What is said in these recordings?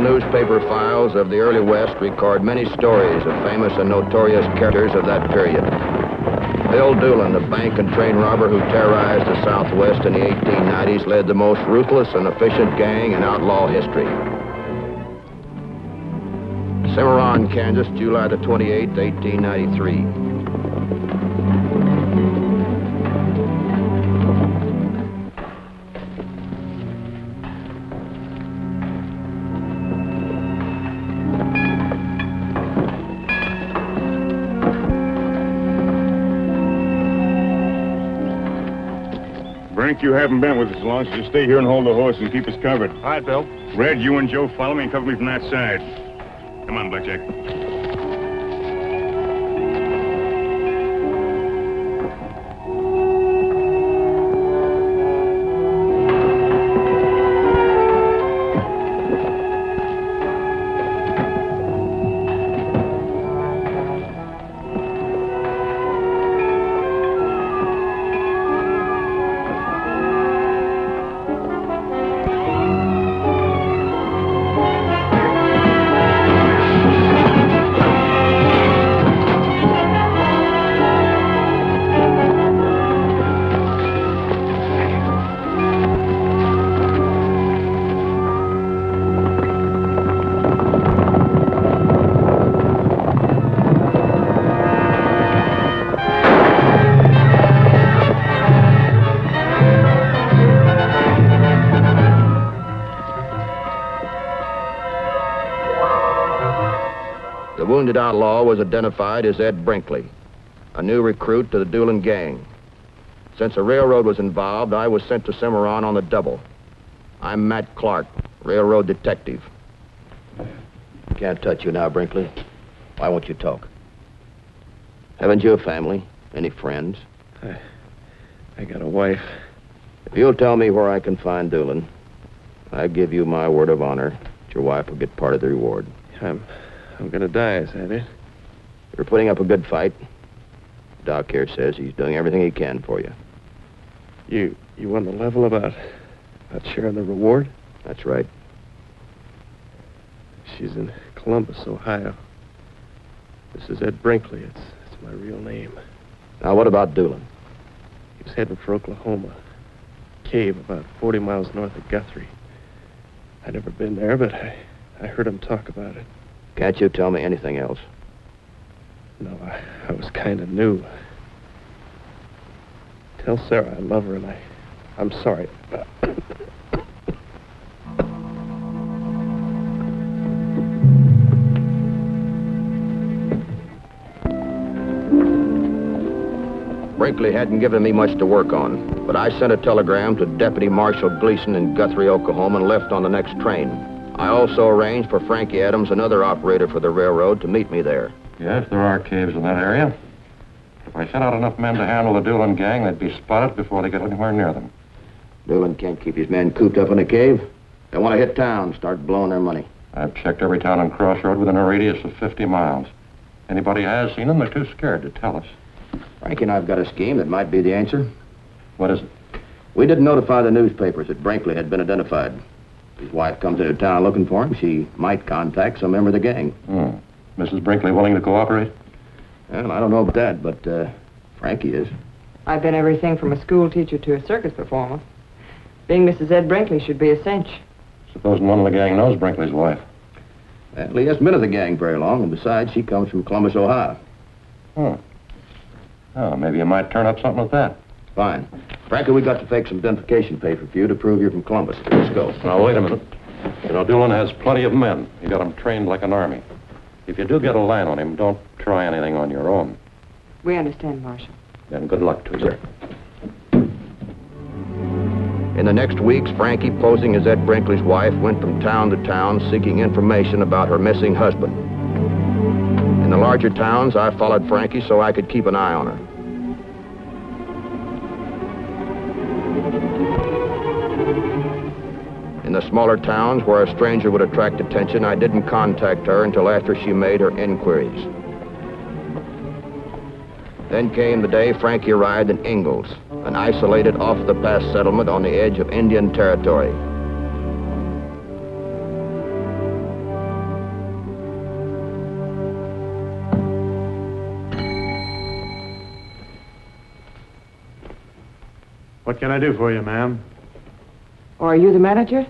newspaper files of the early West record many stories of famous and notorious characters of that period. Bill Doolin, the bank and train robber who terrorized the Southwest in the 1890s, led the most ruthless and efficient gang in outlaw history. Cimarron, Kansas, July the 28th, 1893. Frank, you haven't been with us long, so just stay here and hold the horse and keep us covered. All right, Bill. Red, you and Joe follow me and cover me from that side. Come on, Blackjack. The wounded outlaw was identified as Ed Brinkley, a new recruit to the Doolin gang. Since a railroad was involved, I was sent to Cimarron on the double. I'm Matt Clark, railroad detective. Can't touch you now, Brinkley. Why won't you talk? Haven't you a family? Any friends? I got a wife. If you'll tell me where I can find Doolin, I give you my word of honor that your wife will get part of the reward. I'm, I'm gonna die, is that it? You're putting up a good fight. Doc here says he's doing everything he can for you. You, you on the level about, about sharing the reward? That's right. She's in Columbus, Ohio. This is Ed Brinkley. It's, it's my real name. Now, what about Doolin? He was heading for Oklahoma. Cave about 40 miles north of Guthrie. I'd never been there, but I, I heard him talk about it. Can't you tell me anything else? No, I, I was kind of new. Tell Sarah I love her and I, I'm sorry. Brinkley hadn't given me much to work on, but I sent a telegram to Deputy Marshal Gleason in Guthrie, Oklahoma, and left on the next train. I also arranged for Frankie Adams, another operator for the railroad, to meet me there. Yes, there are caves in that area. If I sent out enough men to handle the Doolin gang, they'd be spotted before they get anywhere near them. Doolin can't keep his men cooped up in a cave. They want to hit town, start blowing their money. I've checked every town and crossroad within a radius of 50 miles. Anybody has seen them, they're too scared to tell us. Frankie and I've got a scheme that might be the answer. What is it? We didn't notify the newspapers that Brinkley had been identified. If his wife comes into town looking for him, she might contact some member of the gang. Hmm. Mrs. Brinkley willing to cooperate? Well, I don't know about that, but uh, Frankie is. I've been everything from a school teacher to a circus performer. Being Mrs. Ed Brinkley should be a cinch. Supposing one of the gang knows Brinkley's wife. Well, he hasn't been in the gang very long, and besides, she comes from Columbus, Ohio. Hmm. Oh, maybe you might turn up something with that. Fine. Frankie, we got to fake some identification paper for you to prove you're from Columbus. Let's go. Now, wait a minute. You know, Doolin has plenty of men. He got them trained like an army. If you do get a line on him, don't try anything on your own. We understand, Marshal. Then good luck to you. In the next weeks, Frankie, posing as Ed Brinkley's wife, went from town to town seeking information about her missing husband. In the larger towns, I followed Frankie so I could keep an eye on her. In the smaller towns where a stranger would attract attention, I didn't contact her until after she made her inquiries. Then came the day Frankie arrived in Ingalls, an isolated off-the-pass settlement on the edge of Indian Territory. What can I do for you, ma'am? Are you the manager?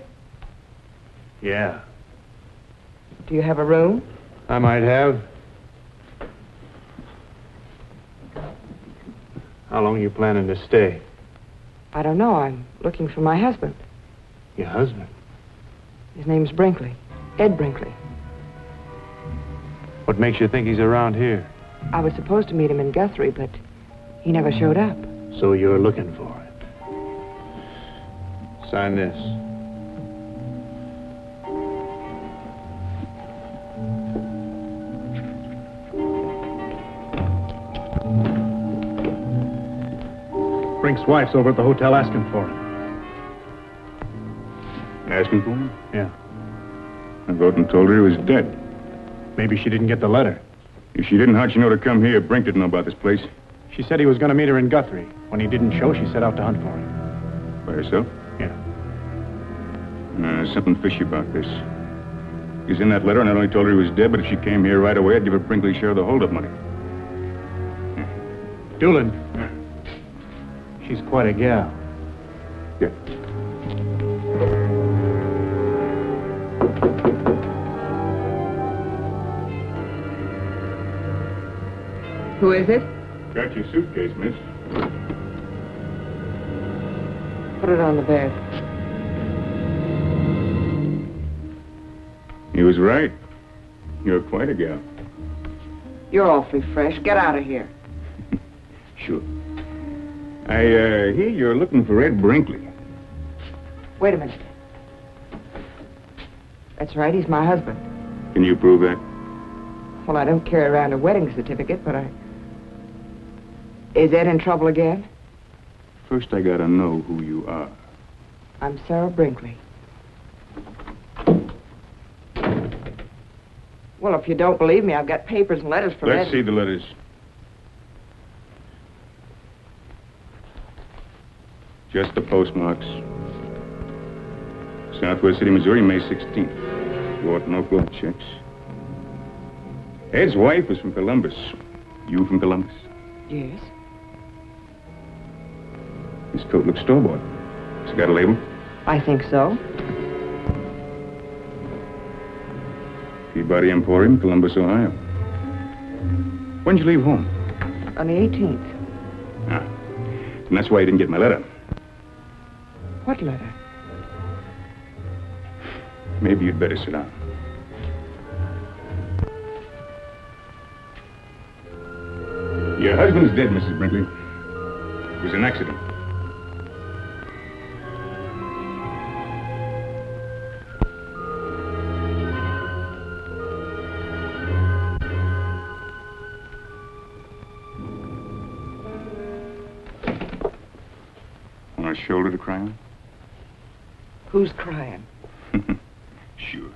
Yeah. Do you have a room? I might have. How long are you planning to stay? I don't know. I'm looking for my husband. Your husband? His name's Brinkley. Ed Brinkley. What makes you think he's around here? I was supposed to meet him in Guthrie, but he never showed up. So you're looking for him. Sign this. Brink's wife's over at the hotel asking for him. Asking for him? Yeah. I wrote and told her he was dead. Maybe she didn't get the letter. If she didn't, how'd she know to come here? Brink didn't know about this place. She said he was going to meet her in Guthrie. When he didn't show, she set out to hunt for him. By herself? Yeah. Uh, there's something fishy about this. He's in that letter, and I only told her he was dead, but if she came here right away, I'd give her Brinkley's share of the holdup money. Doolin. She's quite a gal. Yeah. Who is it? Got your suitcase, miss. Put it on the bed. He was right. You're quite a gal. You're awfully fresh. Get out of here. Sure. I, uh, hear you're looking for Ed Brinkley. Wait a minute. That's right. He's my husband. Can you prove that? Well, I don't carry around a wedding certificate, but I... Is Ed in trouble again? First, I gotta know who you are. I'm Sarah Brinkley. Well, if you don't believe me, I've got papers and letters from Let's Ed. see the letters. Just the postmarks. Southwest City, Missouri, May 16th. Ward no gold checks. Ed's wife was from Columbus. You from Columbus? Yes. This coat looks store-bought. Has it got a label? I think so. Peabody Emporium, Columbus, Ohio. When'd you leave home? On the 18th. Ah. And that's why you didn't get my letter. What letter? Maybe you'd better sit down. Your husband's dead, Mrs. Brinkley. It was an accident. Want a shoulder to cry on? Who's crying? Sure.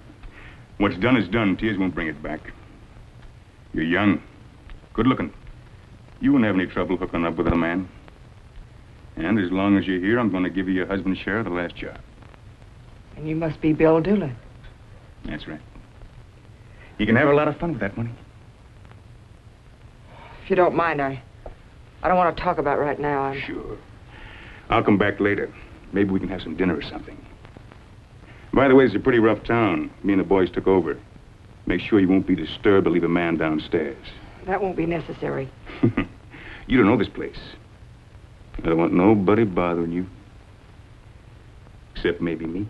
What's done is done. Tears won't bring it back. You're young, good looking. You won't have any trouble hooking up with a man. And as long as you're here, I'm going to give you your husband's share of the last job. And you must be Bill Doolin. That's right. You can have a lot of fun with that money. If you don't mind, I... I don't want to talk about right now. I'm... Sure. I'll come back later. Maybe we can have some dinner or something. By the way, it's a pretty rough town. Me and the boys took over. Make sure you won't be disturbed or leave a man downstairs. That won't be necessary. you don't know this place. I don't want nobody bothering you. Except maybe me.